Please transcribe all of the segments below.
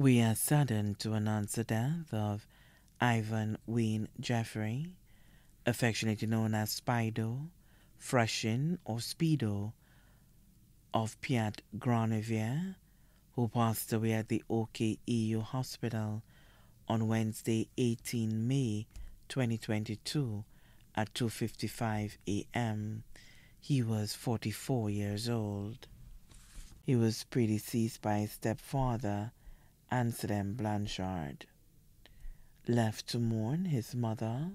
We are saddened to announce the death of Ivan Wayne Jeffrey, affectionately known as Spido, Freshin, or Speedo, of Piat Granivier, who passed away at the OKEU Hospital on Wednesday, 18 May 2022 at 2:55 a.m. He was 44 years old. He was predeceased by his stepfather, Anselm Blanchard. Left to mourn his mother,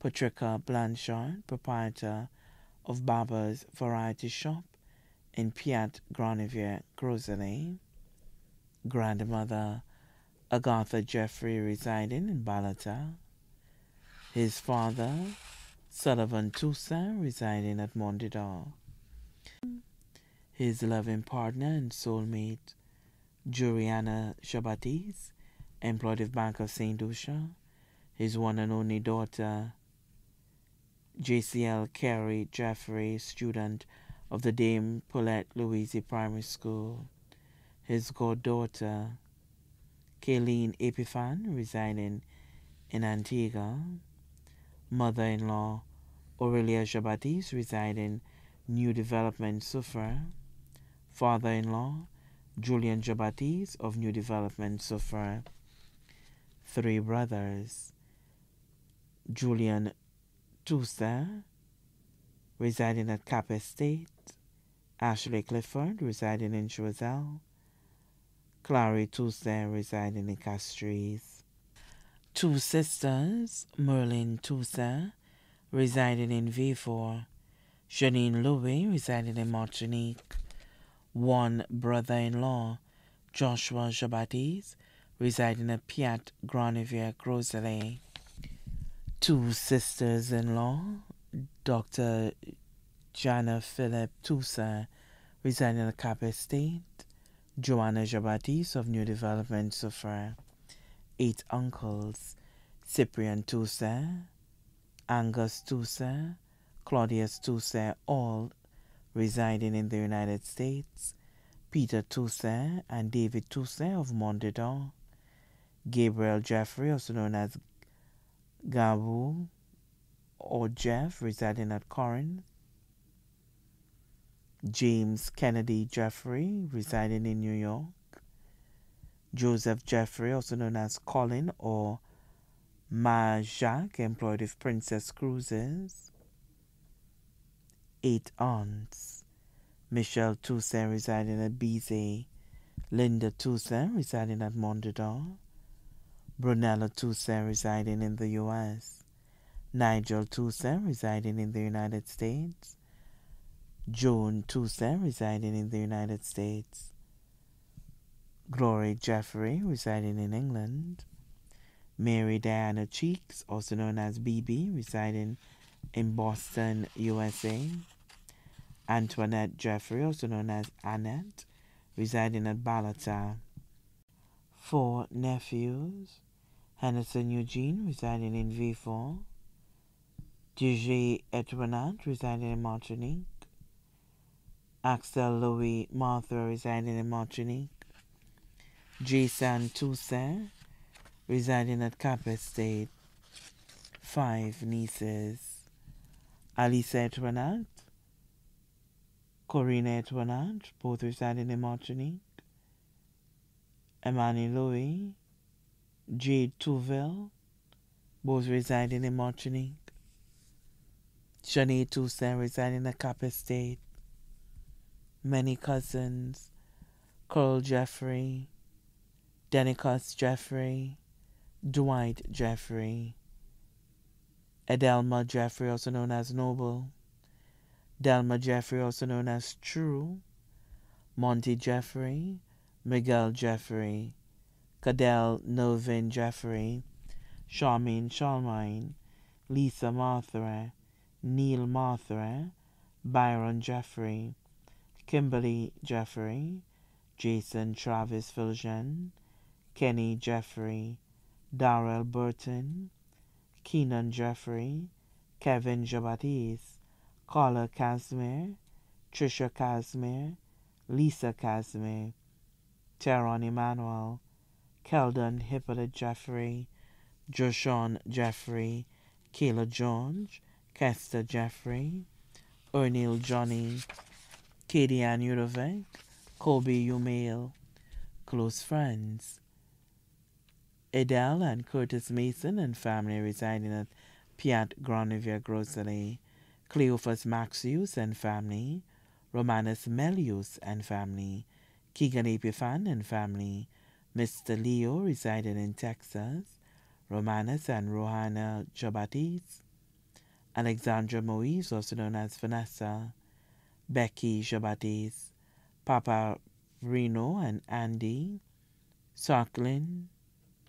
Patricia Blanchard, proprietor of Baba's Variety Shop in Piat Granivier, Crozet, grandmother Agatha Jeffrey residing in Balata, his father Sullivan Toussaint residing at Mondidor, his loving partner and soulmate Juliana Shabatis, employed of Bank of St. Lucia, his one and only daughter JCL Carey Jeffrey, student of the Dame Paulette Louise Primary School, his goddaughter Kayleen Epiphan, residing in Antigua, mother-in-law Aurelia Jabatis, residing New Development Sufra, father-in-law Julian Jabatis of New Development Sufra, three brothers Julian Toussaint, residing at Cap Estate, Ashley Clifford, residing in Choiseul, Clary Toussaint, residing in Castries. Two sisters, Merlin Toussaint, residing in Vieux Fort, Janine Louis, residing in Martinique, one brother-in-law, Joshua Jabatis, residing at Piat Granivier, Crozet. Two sisters-in-law, Dr. Jana Philip Toussaint, residing at Cap Estate, Joanna Jabatis of New Development Sofra, eight uncles, Cyprian Toussaint, Angus Toussaint, Claudius Toussaint, all residing in the United States, Peter Toussaint and David Toussaint of Mondidor, Gabriel Jeffrey, also known as Gabu or Jeff, residing at Corinth, James Kennedy Jeffrey, residing in New York, Joseph Jeffrey, also known as Colin or Ma Jacques, employed with Princess Cruises, eight aunts, Michelle Toussaint, residing at Bizet, Linda Toussaint, residing at Mondador, Brunella Toussaint, residing in the U.S., Nigel Toussaint, residing in the United States, Joan Toussaint, residing in the United States, Glory Jeffrey, residing in England, Mary Diana Cheeks, also known as BB, residing in Boston, USA, Antoinette Jeffrey, also known as Annette, residing at Balata, four nephews, Henderson Eugene, residing in V4, DJ Etwanat, residing in Martinique, Axel Louis Martha, residing in Martinique, Jason Toussaint, residing at Cap Estate, five nieces, Alice Etwanat, Corina Etwanat, both residing in Martinique, Emmanuel Louis, Jade Touville, both residing in Martinique, Shanae Toussaint, residing at Cap Estate, many cousins, Carl Jeffrey, Denicus Jeffrey, Dwight Jeffrey, Adelma Jeffrey, also known as Noble, Delma Jeffrey, also known as True, Monty Jeffrey, Miguel Jeffrey, Cadell Novin Jeffrey, Charmaine Charmaine, Lisa Martha, Neil Martha, Byron Jeffrey, Kimberly Jeffrey, Jason Travis Filgen, Kenny Jeffrey, Darrell Burton, Keenan Jeffrey, Kevin Jabatis, Carla Casimir, Trisha Casimir, Lisa Casimir, Teron Emmanuel, Keldon Hippolyte Jeffrey, Joshon Jeffrey, Kayla George, Kester Jeffrey, O'Neill Johnny, Katie Ann Kobe Umail, close friends. Adele and Curtis Mason and family residing at Piat Granivier Grocery, Cleophas Maxius and family, Romanus Melius and family, Keegan Epiphan and family, Mr. Leo residing in Texas, Romanus and Rohana Jabatis, Alexandra Moise, also known as Vanessa, Becky Jabatis, Papa Reno and Andy, Sarklin,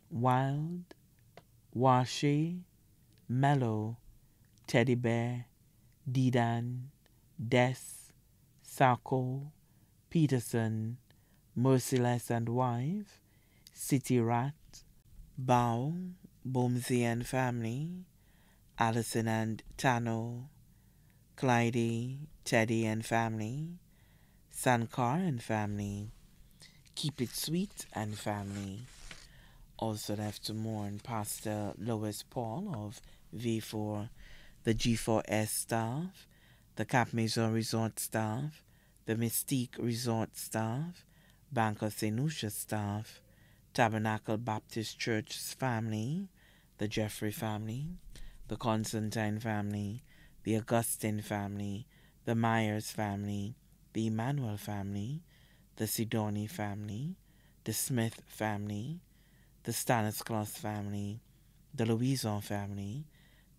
Wild, Washi, Mellow, Teddy Bear, Didan, Des, Sako, Peterson, Merciless and Wife, City Rat, Bow, Boomsy and Family, Allison and Tano, Clyde, Teddy and Family, Sankar and Family, Keep It Sweet and Family. Also left to mourn Pastor Lois Paul of V4, the G4S staff, the Cap Maison Resort staff, the Mystique Resort staff, Bank of St. Staff, Tabernacle Baptist Church's family, the Jeffrey family, the Constantine family, the Augustine family, the Myers family, the Emmanuel family, the Sidoni family, the Smith family, the Stanislaus family, the Louison family,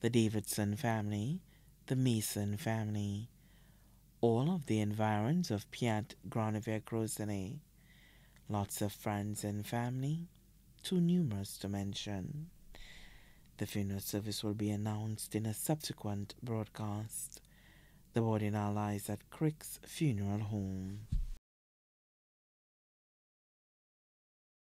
the Davidson family, the Mason family, all of the environs of Piat Granivier Crozene, lots of friends and family, too numerous to mention. The funeral service will be announced in a subsequent broadcast. The body now lies at Crick's Funeral Home.